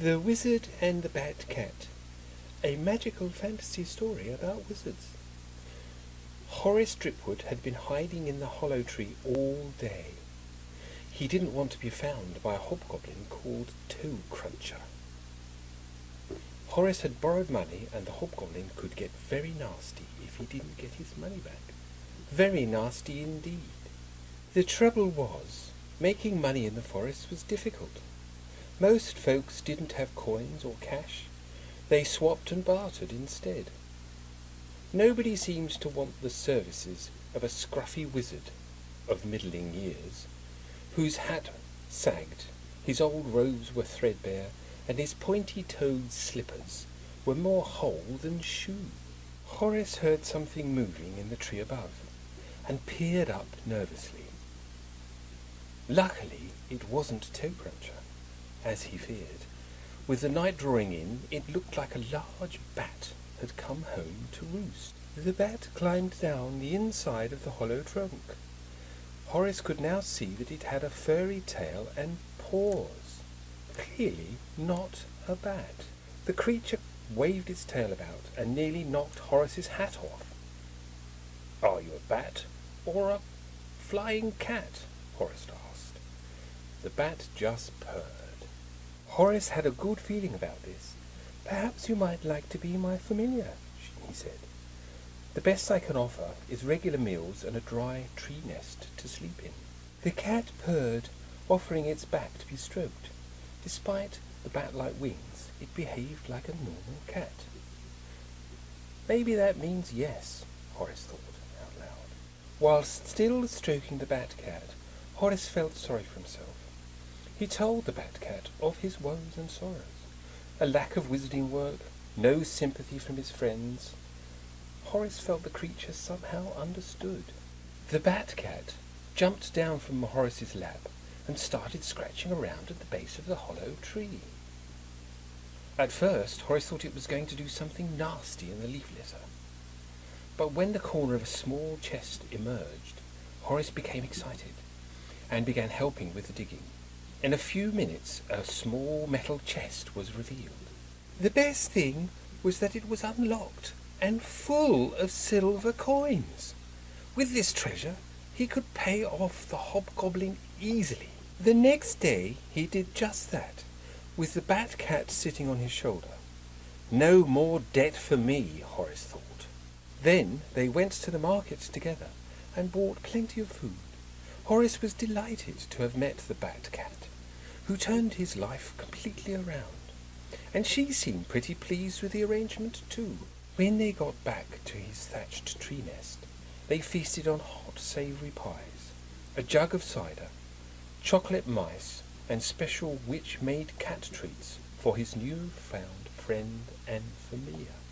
The Wizard and the Bat Cat, a magical fantasy story about wizards. Horace Dripwood had been hiding in the hollow tree all day. He didn't want to be found by a hobgoblin called Toe Cruncher. Horace had borrowed money and the hobgoblin could get very nasty if he didn't get his money back. Very nasty indeed. The trouble was, making money in the forest was difficult. Most folks didn't have coins or cash. They swapped and bartered instead. Nobody seemed to want the services of a scruffy wizard of middling years, whose hat sagged, his old robes were threadbare, and his pointy-toed slippers were more hole than shoe. Horace heard something moving in the tree above, and peered up nervously. Luckily, it wasn't Toecruncher as he feared. With the night drawing in, it looked like a large bat had come home to roost. The bat climbed down the inside of the hollow trunk. Horace could now see that it had a furry tail and paws. Clearly not a bat. The creature waved its tail about and nearly knocked Horace's hat off. Are you a bat or a flying cat? Horace asked. The bat just purred. Horace had a good feeling about this. Perhaps you might like to be my familiar, he said. The best I can offer is regular meals and a dry tree nest to sleep in. The cat purred, offering its back to be stroked. Despite the bat-like wings, it behaved like a normal cat. Maybe that means yes, Horace thought out loud. While still stroking the bat-cat, Horace felt sorry for himself. He told the Bat-Cat of his woes and sorrows, a lack of wizarding work, no sympathy from his friends. Horace felt the creature somehow understood. The Bat-Cat jumped down from Horace's lap and started scratching around at the base of the hollow tree. At first, Horace thought it was going to do something nasty in the leaf litter. But when the corner of a small chest emerged, Horace became excited and began helping with the digging. In a few minutes, a small metal chest was revealed. The best thing was that it was unlocked and full of silver coins. With this treasure, he could pay off the hobgoblin easily. The next day, he did just that, with the bat-cat sitting on his shoulder. No more debt for me, Horace thought. Then they went to the market together and bought plenty of food. Horace was delighted to have met the bat-cat who turned his life completely around. And she seemed pretty pleased with the arrangement too. When they got back to his thatched tree nest, they feasted on hot savoury pies, a jug of cider, chocolate mice, and special witch-made cat treats for his new-found friend and familiar.